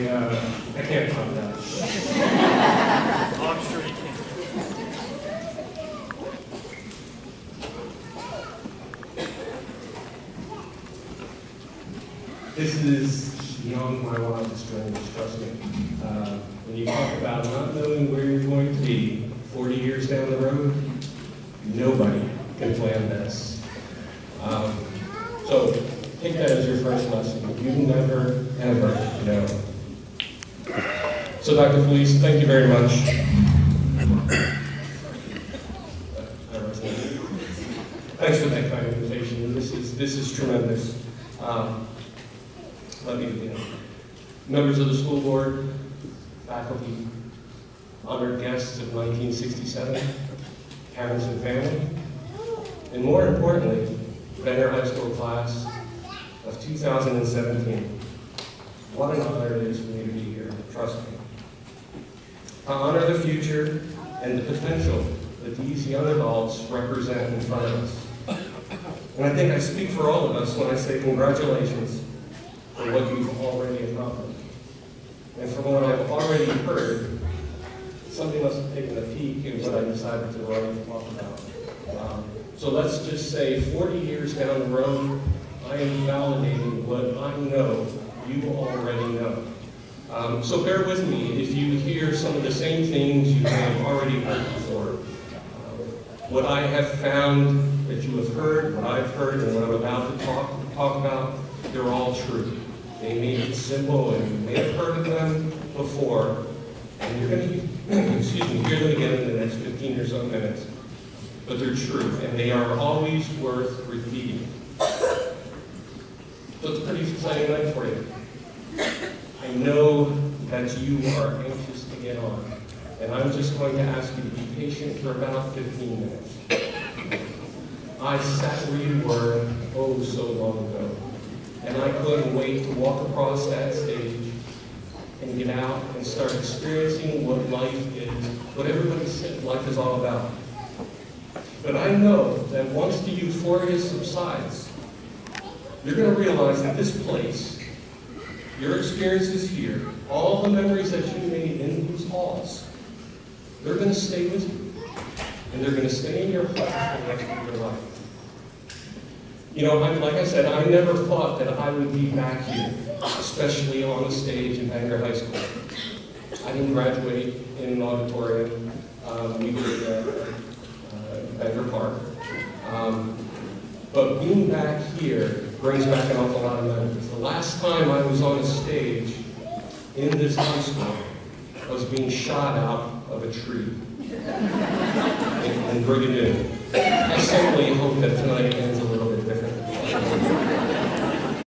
I, uh, I can't top that. I'm sure you can. This is beyond my wildest dreams, trust me. Uh, When you talk about not knowing where you're going to be 40 years down the road, nobody can plan this. Um, So take that as your first lesson. You never, ever know. So Dr. Felice, thank you very much. Thanks for that kind invitation. This is, this is tremendous. Um, let me begin. Members of the school board, faculty, honored guests of 1967, parents and family, and more importantly, Bangor High School class of 2017. What an honor it is for me to be here, trust me. To honor the future and the potential that these young adults represent in front of us. And I think I speak for all of us when I say congratulations for what you've already accomplished. And from what I've already heard, something must have taken a peek at what I decided to write and talk about. Um, So let's just say 40 years down the road, I am validating what I know you already know. Um, So bear with me if you hear some of the same things you have already heard before. Um, What I have found that you have heard, what I've heard, and what I'm about to talk, talk about, they're all true. They may be simple, and you may have heard of them before, and you're going to, excuse me, hear them again in the next 15 or so minutes. But they're true, and they are always worth repeating. So it's a pretty exciting night for you. Know that you are anxious to get on, and I'm just going to ask you to be patient for about 15 minutes. I sat where you were, oh, so long ago, and I couldn't wait to walk across that stage and get out and start experiencing what life is, what everybody said life is all about. But I know that once the euphoria subsides, you're going to realize that this place, your experiences here, all the memories that you made in these halls, they're going to stay with you. And they're going to stay in your heart for the rest of your life. You know, I, like I said, I never thought that I would be back here, especially on the stage in Bangor High School. I didn't graduate in an auditorium. Um, we did uh, uh, Bangor Park. Um, but being back here brings back an awful lot of memories. The last time I was on a stage in this high school, I was being shot out of a tree in, in Brigadoon. I simply hope that tonight ends a little bit different.